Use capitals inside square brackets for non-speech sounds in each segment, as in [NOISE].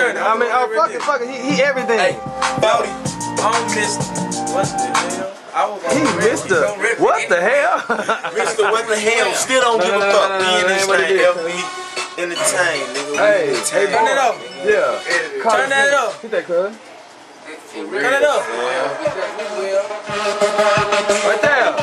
I mean, oh, fuck it, fuck it. He, he everything. Hey, Bowdy, I don't miss What's the hell? I was he missed her. [LAUGHS] what the hell? Mr. What the hell? Still don't give a fuck. Being in this thing, nigga. Hey, hey, turn it up. Yeah. Turn that up. Hit that, cuz. Turn it up. Right there.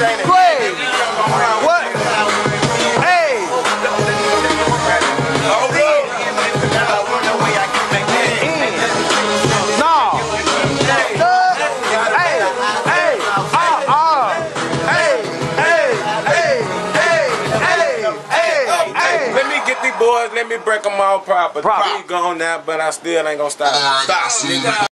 Play. What? Hey. No. Hey. Hey. Hey. Hey. Hey. Hey. Hey. Hey. Let me get these boys. Let me break them all proper. Proper. Gone now, but I still ain't gonna stop. Ah, stop.